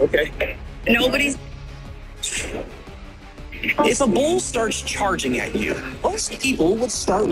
Okay. Nobody's. If a bull starts charging at you, most people would start